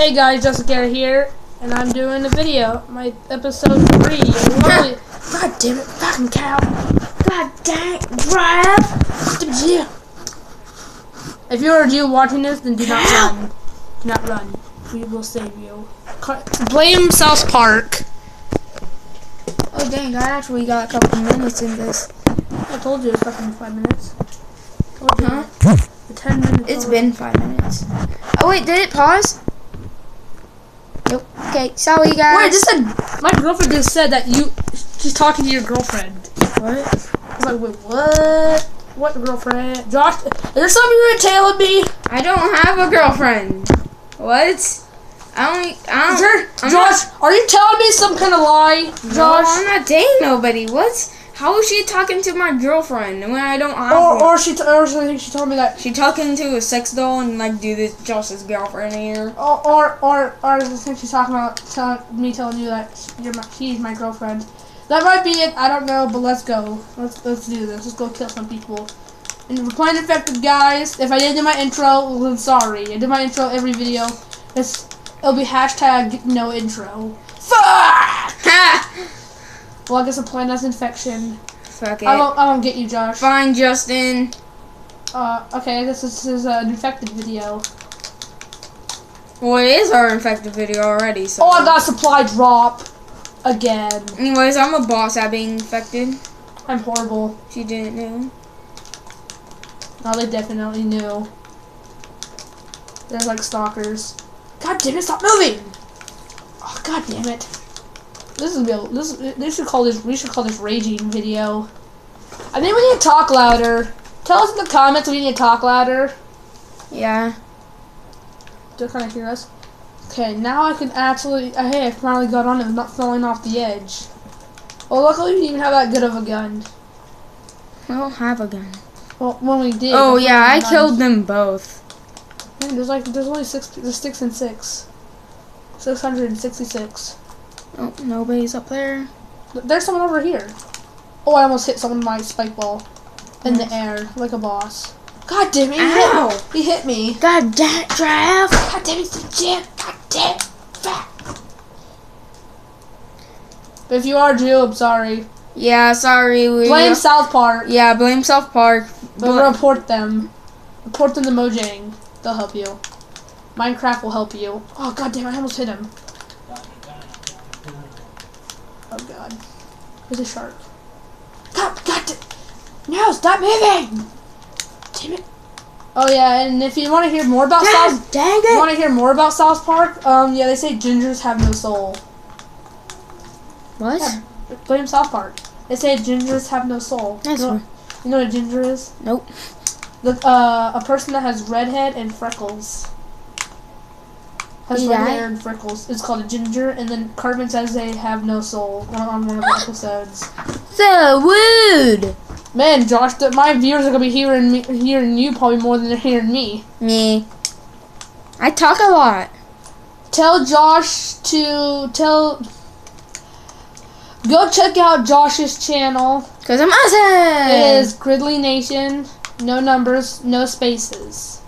Hey guys, Jessica here, and I'm doing a video, my episode three. Lovely- God damn it, fucking cow! God dang, it, drive! Yeah. If you're a Jew watching this, then do not run. Do not run. We will save you. Blame South Park. Oh dang, I actually got a couple minutes in this. I told you it's fucking five minutes. Told you. Huh? The ten minutes. It's already. been five minutes. Oh wait, did it pause? Okay, sorry guys. Wait, just said my girlfriend just said that you she's talking to your girlfriend. what? I was like, wait, what? What girlfriend? Josh, is there something you're telling me? I don't have a girlfriend. What? I only. I don't. Josh, are you telling me some kind of lie, No, Josh? I'm not dating nobody. What? How is she talking to my girlfriend when I don't have or, or she, t- or she, think she told me that. she talking to a sex doll and like, do this Josh's girlfriend here. Or, or, or, or I think she's talking about telling, me telling you that you're my, she's my girlfriend. That might be it. I don't know, but let's go. Let's let's do this. Let's go kill some people. And we're playing infected, guys. If I didn't do my intro, well, then sorry. I do my intro every video. It's it'll be hashtag no intro. Fuck. Well, I guess I'm playing as infection. Fuck it. I won't. I won't get you, Josh. Fine, Justin. Uh, okay. I guess this is an infected video. Well, it is our infected video already. So. Oh, I got a supply drop again. Anyways, I'm a boss at being infected. I'm horrible. You didn't know. No, they definitely knew. They're like stalkers. God damn it! Stop moving! Oh, god damn it! This is real. This is, they should call this. We should call this raging video. I think we need to talk louder. Tell us in the comments if we need to talk louder. Yeah. They're kind of hear us. Okay, now I can actually. Hey, I finally got on it, not falling off the edge. Well, luckily we didn't even have that good of a gun. I don't have a gun. Well, when we did. Oh yeah, I got killed them both. Man, there's like there's only six. There's six and six. Six hundred and sixty-six. Oh, nobody's up there. There's someone over here. Oh, I almost hit someone with my spike ball in Nice. the air like a boss. God damn it! He Ow! hit, he hit me. God damn it, Trav! God damn it! It's the jam. God damn it! Fuck. But if you are Jew, I'm sorry. Yeah, sorry. We Blame uh, South Park. Yeah, blame South Park. But Bl- report them. Report them to Mojang. They'll help you. Minecraft will help you. Oh god damn! I almost hit him. Oh god. There's a shark. God, God, no! Stop moving! Damn it! Oh yeah, and if you want to hear more about God South, dang you it! want to hear more about South Park? Um, yeah, they say gingers have no soul. What? Yeah. Blame South Park. They say gingers have no soul. That's you, know, you know what a ginger is? Nope. The, uh, a person that has red head and freckles. Has red hair and freckles. It's called a ginger, and then Cartman says they have no soul on- on one of the episodes. So rude. Man, Josh, th- my viewers are gonna be hearing me, hearing you probably more than they're hearing me. Me. I talk a lot. Tell Josh to tell. Go check out Josh's channel. Cause I'm awesome. It is Gridley Nation. No numbers, no spaces.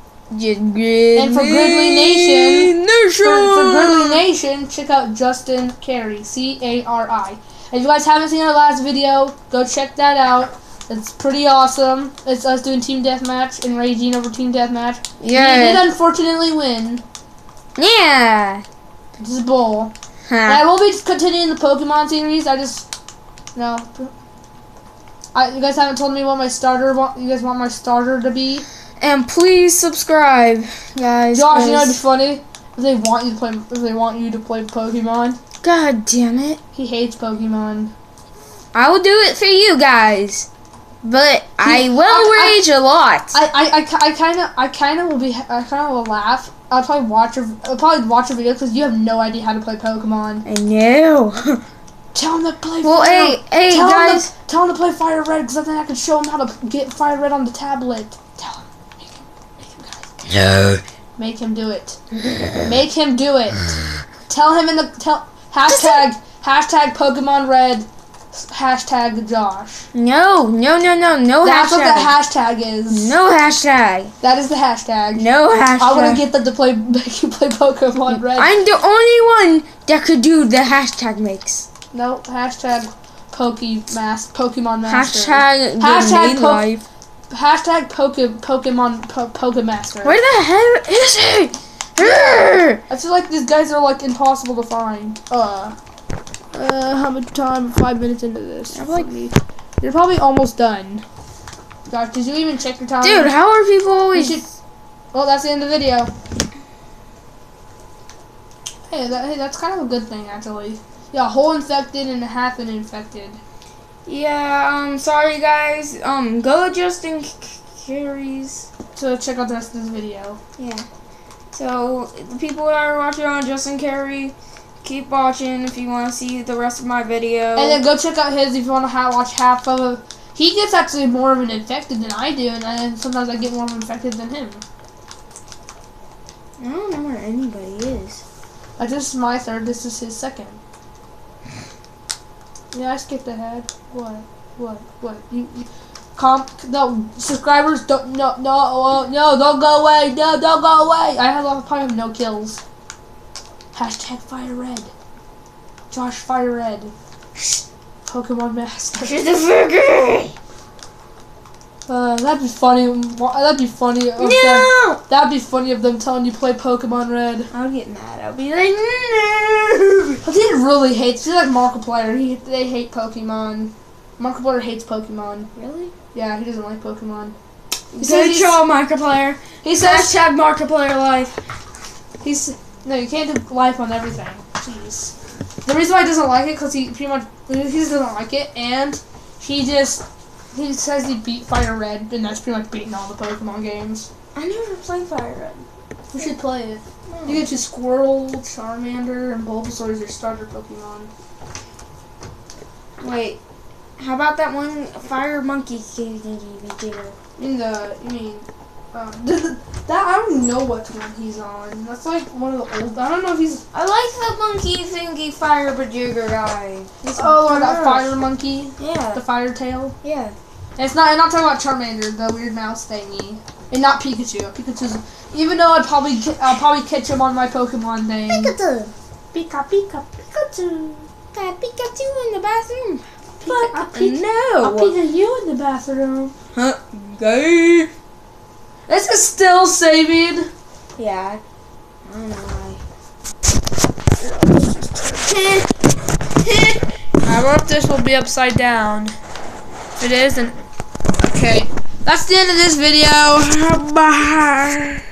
And for Gridley Nation- Nation. For, for Gridley Nation, check out Justin Cari, C A R I. If you guys haven't seen our last video, go check that out. It's pretty awesome. It's us doing team deathmatch and raging over team deathmatch. Yeah. We did unfortunately win. Yeah. This is bull. And I will be continuing the Pokemon series. I just no. I, you guys haven't told me what my starter. Want you guys want my starter to be? And please subscribe, guys. Josh, you know it'd be funny if they want you to play. If they want you to play Pokemon, God damn it. he hates Pokemon. I will do it for you guys. But I will I- I- rage a lot. I I, I, I kind of I kind of will be I kind of will laugh. I'll probably watch your I'll probably watch your video because you have no idea how to play Pokemon. I know. Tell him to play. well, Fire. hey, hey, tell guys. Him to, tell him to play Fire Red because then I can show him how to get Fire Red on the tablet. Tell him. Make him. Make him guys. No. Make him do it. Make him do it. Tell him in the tell hashtag hashtag Pokemon Red. hashtag Josh. No, no, no, no, no That's what the hashtag. hashtag is. No hashtag. That is the hashtag. No hashtag. I want to get them to play make you play Pokemon Red. I'm the only one that could do the hashtag makes. no hashtag Pokemaster Pokemon Master. Hashtag the Hashtag main po- life. Hashtag Poke Pokemon po- Pokemaster. Where the hell is he? I feel like these guys are like impossible to find. Uh, uh, how much time? Five minutes into this. I'm like- You're probably almost done. God, did you even check your time? Dude, how are people We always? should. Well, that's the end of the video. Hey, that, hey, that's kind of a good thing actually. Yeah, whole infected and half an infected. Yeah. Um. Sorry, guys. Um. Go Justin Cari's. to check out the rest of this video. Yeah. So the people that are watching on Justin Cari, keep watching if you want to see the rest of my video. And then go check out his if you want to watch half of it. He gets actually more of an infected than I do, and then sometimes I get more of an infected than him. I don't know where anybody is. Like this is my third. This is his second. Yeah, I skipped ahead. What? What? What? You? you comp? No, subscribers don't. No, no, uh, no! Don't go away! No, don't go away! I have a probably have no kills. Hashtag fire red. Josh fire red. Pokemon master. She's the fucker. Uh, that'd be funny. That'd be funny. Of them, that'd be funny of them telling you play Pokemon Red. I would get mad. I'll be like, no. But he really hates. He's like Markiplier. He they hate Pokemon. Markiplier hates Pokemon. Really? Yeah, he doesn't like Pokemon. He says Good he's- job, Markiplier. He says Hashtag Markiplier life. he's no. You can't do life on everything. Jeez. The reason why he doesn't like it because he pretty much he just doesn't like it, and he just he says he beat Fire Red, and that's pretty much beating all the Pokemon games. I never played Fire Red. We should play it. Hmm. You get your Squirtle, Charmander, and Bulbasaur as your starter Pokemon. Wait. How about that one Fire Monkey thingy mean the you mean um, that I don't know what one he's on. That's like one of the old. I don't know if he's I like the monkey thingy Fire Bajigger guy. He's oh that fire monkey, Yeah. the fire tail. Yeah. It's not. I'm not talking about Charmander, the weird mouse thingy, and not Pikachu. Pikachu's even though I'd probably I'll probably catch him on my Pokemon thing. Pikachu. Pika Pika Pikachu. Got Pikachu in the bathroom. I'll Pika, I'll no. Pika you in the bathroom. Huh? Gay. This is still saving. Yeah. I don't know why. I wonder if this will be upside down. If it isn't, okay. That's the end of this video. Bye.